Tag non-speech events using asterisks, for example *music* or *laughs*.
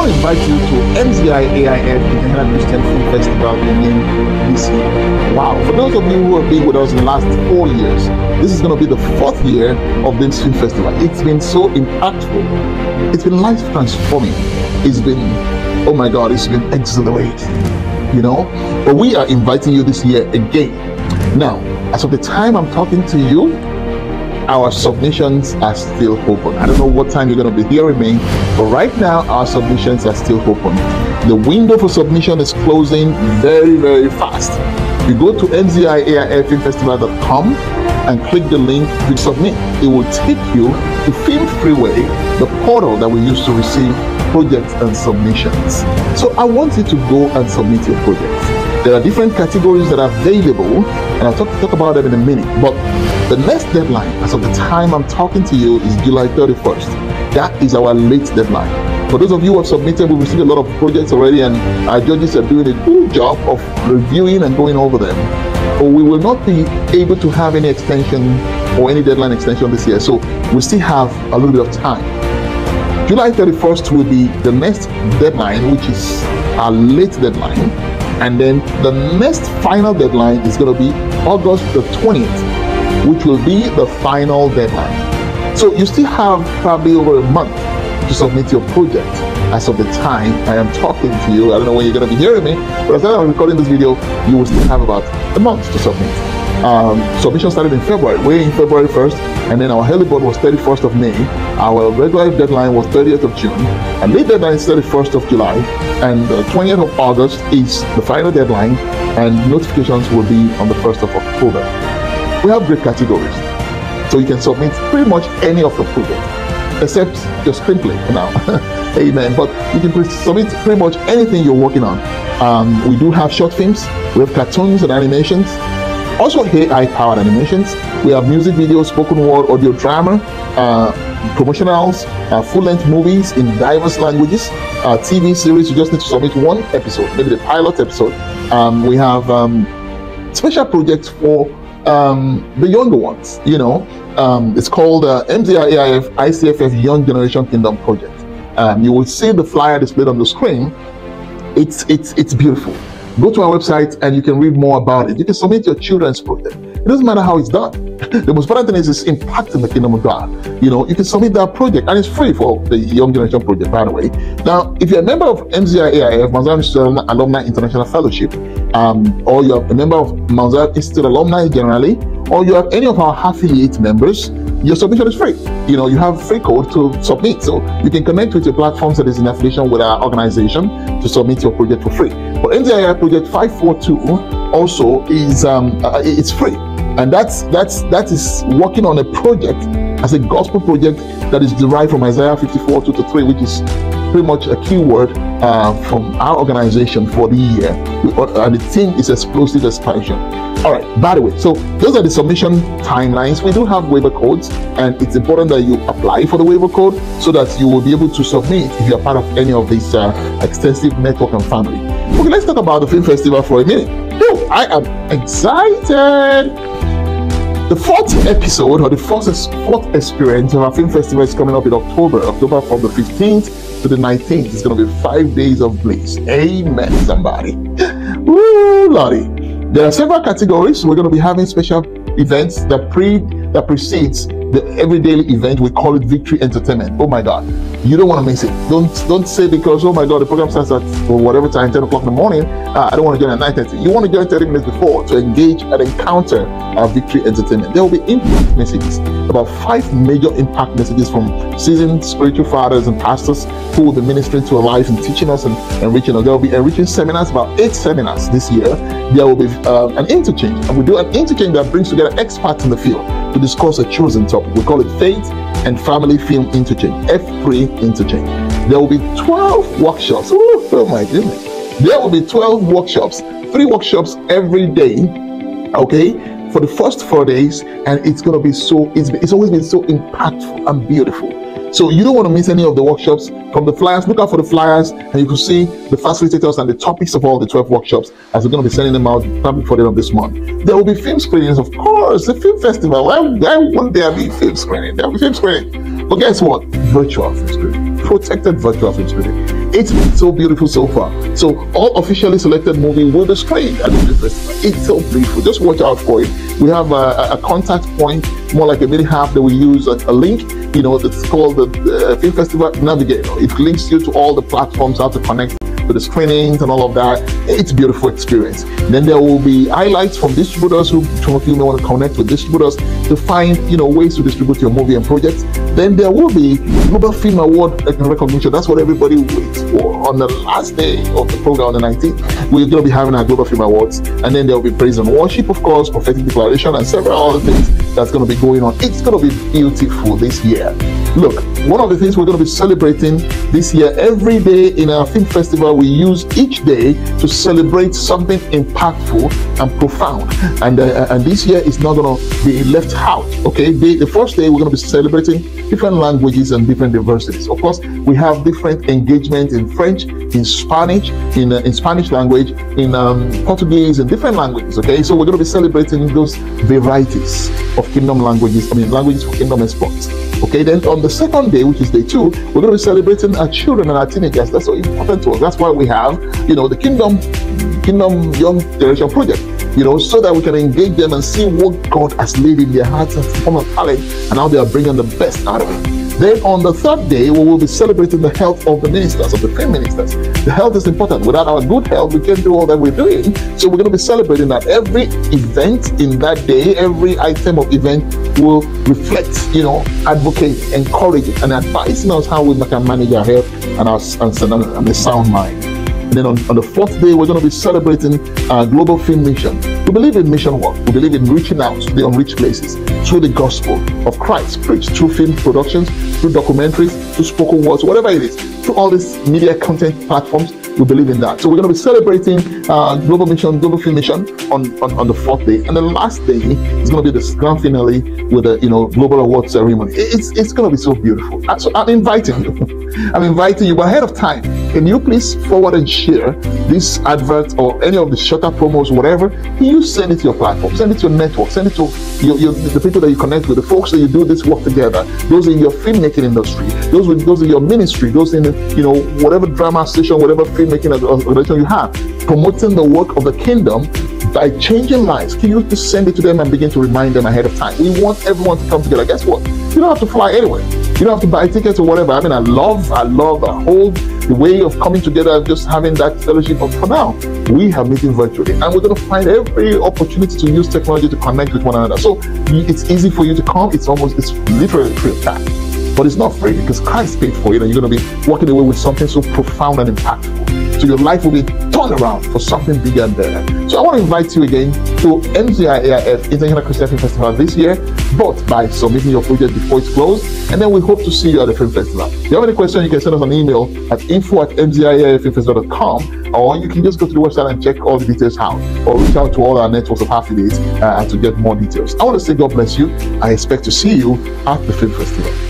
MZI AIF International Christian Film Festival begin this year. Wow, for those of you who have been with us in the last four years, this is going to be the fourth year of this film festival. It's been so impactful, it's been life transforming, it's been, oh my God, it's been exhilarating, you know. But we are inviting you this year again. Now, as of the time I'm talking to you, our submissions are still open. I don't know what time you're going to be hearing me, but right now our submissions are still open. The window for submission is closing very, very fast. You go to mziaifilmfestival.com and click the link to submit. It will take you to Film Freeway, the portal that we use to receive projects and submissions. So I want you to go and submit your projects. There are different categories that are available, and I'll talk, talk about them in a minute. But the next deadline, as of the time I'm talking to you, is July 31st. That is our late deadline. For those of you who have submitted, we've received a lot of projects already, and our judges are doing a good job of reviewing and going over them. But we will not be able to have any extension or any deadline extension this year, so we still have a little bit of time. July 31st will be the next deadline, which is our late deadline. And then the next final deadline is going to be August the 20th, which will be the final deadline. So you still have probably over a month to submit your project as of the time I am talking to you. I don't know when you're going to be hearing me, but as I'm recording this video, you will still have about a month to submit. Um, submission started in February, way in February 1st, and then our bird was 31st of May. Our regular deadline was 30th of June, and late deadline is 31st of July, and the 20th of August is the final deadline, and notifications will be on the 1st of October. We have great categories, so you can submit pretty much any of the projects, except your screenplay for now. *laughs* Amen. But you can submit pretty much anything you're working on. Um, we do have short films, we have cartoons and animations, also AI powered animations. We have music videos, spoken word, audio drama, uh, promotionals, uh, full length movies in diverse languages, uh, TV series. You just need to submit one episode, maybe the pilot episode. Um, we have um, special projects for um, the younger ones. You know, um, it's called uh, ICFF Young Generation Kingdom Project. Um, you will see the flyer displayed on the screen. It's it's it's beautiful. Go to our website and you can read more about it. You can submit your children's project. It doesn't matter how it's done. *laughs* the most important thing is it's impacting the kingdom of God. You know, you can submit that project and it's free for the Young Generation Project, by the way. Now, if you're a member of MZIAIF, Mount Zion Institute Alumni International Fellowship, um, or you're a member of Mount Zion Institute Alumni generally, or you have any of our affiliate members, your submission is free. You know, you have free code to submit. So you can connect with your platforms that is in affiliation with our organization to submit your project for free. But NZII Project 542 also is um, uh, it's free. And that's that's that is working on a project as a gospel project that is derived from Isaiah 54 2 to 3, which is pretty much a keyword uh, from our organization for the year. And the theme is explosive expansion. All right, by the way, so those are the submission timelines. We do have waiver codes, and it's important that you apply for the waiver code so that you will be able to submit if you're part of any of this uh, extensive network and family. Okay, let's talk about the film festival for a minute. Whew, I am excited. The fourth episode or the fourth, fourth experience of our film festival is coming up in October, October from the 15th to the 19th. It's going to be five days of bliss. Amen, somebody. *laughs* Woo, Lordy. There are several categories. We're going to be having special events that pre that precedes the everyday event. We call it Victory Entertainment. Oh my God, you don't want to miss it. Don't don't say because oh my God, the program starts at whatever time, 10 o'clock in the morning. Uh, I don't want to join at 9:30. You want to join 30 minutes before to engage and encounter our Victory Entertainment. There will be impact messages, about five major impact messages from seasoned spiritual fathers and pastors who will be ministering to our lives and teaching us and enriching us. There will be enriching seminars, about eight seminars this year. There will be uh, an interchange, and we do an interchange that brings together experts in the field to discuss a chosen topic. We call it Faith and Family Film Interchange, F3 Interchange. There will be 12 workshops. Ooh, oh my goodness. There will be 12 workshops, three workshops every day, okay, for the first four days. And it's going to be so, it's, it's always been so impactful and beautiful. So you don't want to miss any of the workshops from the flyers. Look out for the flyers and you can see the facilitators and the topics of all the 12 workshops as we're going to be sending them out probably for the end of this month. There will be film screenings, of course, the film festival. Why, why won't there be film screening? There will be film screening. But guess what? Virtual film screening. Protected virtual film screening. It's so beautiful so far. So all officially selected movie will be screened at the festival. It's so beautiful. Just watch out for it. We have a, a contact point, more like a mini app that we use, a, a link you know, it's called the uh, Film Festival Navigator. It links you to all the platforms, how to connect to the screenings and all of that. It's a beautiful experience. Then there will be highlights from distributors who some of you may want to connect with distributors to find, you know, ways to distribute your movie and projects. Then there will be Global Film Award recognition. That's what everybody waits for. On the last day of the program on the 19th, we're going to be having our Global Film Awards. And then there will be praise and worship, of course, prophetic declaration, and several other things that's going to be going on. It's going to be beautiful this year. Look, one of the things we're going to be celebrating this year, every day in our film festival, we use each day to celebrate something impactful and profound. And uh, and this year is not going to be left out. Okay, the, the first day we're going to be celebrating different languages and different diversities. Of course, we have different engagement in French, in Spanish, in uh, in Spanish language, in um, Portuguese, and different languages. Okay, so we're going to be celebrating those varieties kingdom languages. I mean, languages for kingdom exports. Okay, then on the second day, which is day two, we're going to be celebrating our children and our teenagers. That's so important to us. That's why we have, you know, the Kingdom Kingdom Young Generation Project. You know, so that we can engage them and see what God has laid in their hearts and form of talent, and how they are bringing the best out of it. Then on the third day, we will be celebrating the health of the ministers, of the prime ministers. The health is important. Without our good health, we can't do all that we're doing. So we're going to be celebrating that. Every event in that day, every item of event will reflect, you know, advocate, encourage, and advising us how we can manage our health and our and a sound mind. Then on, on the fourth day, we're going to be celebrating our global film mission. We believe in mission work. We believe in reaching out to the unreached places through the gospel of Christ, preached through film productions, through documentaries, through spoken words, whatever it is, through all these media content platforms. We believe in that. So we're going to be celebrating uh, Global Mission, Global Film Mission on, on, on the fourth day. And the last day is going to be the grand finale with the you know global award ceremony. It's, it's going to be so beautiful. So I'm inviting you. *laughs* I'm inviting you, ahead of time, can you please forward and share this advert or any of the shorter promos, whatever? Can you send it to your platform, send it to your network, send it to your, your, the people that you connect with, the folks that you do this work together, those in your filmmaking industry, those with those in your ministry, those in you know whatever drama station, whatever filmmaking organization you have, promoting the work of the kingdom by changing lives. Can you just send it to them and begin to remind them ahead of time? We want everyone to come together. Guess what? You don't have to fly anywhere. You don't have to buy tickets or whatever. I mean, I love, I love the whole the way of coming together, and just having that fellowship. But for now, we have meeting virtually, and we're going to find every opportunity to use technology to connect with one another. So it's easy for you to come. It's almost, it's literally free of charge. But it's not free because Christ paid for it, and you're going to be walking away with something so profound and impactful. Your life will be turned around for something bigger and better. So I want to invite you again to MZIAF International Christian Film Festival this year, but by submitting your project before it's closed. And then we hope to see you at the film festival. If you have any questions, you can send us an email at info at mziafilmfestival.com or you can just go to the website and check all the details out or reach out to all our networks of affiliates uh, to get more details. I want to say God bless you. I expect to see you at the film festival.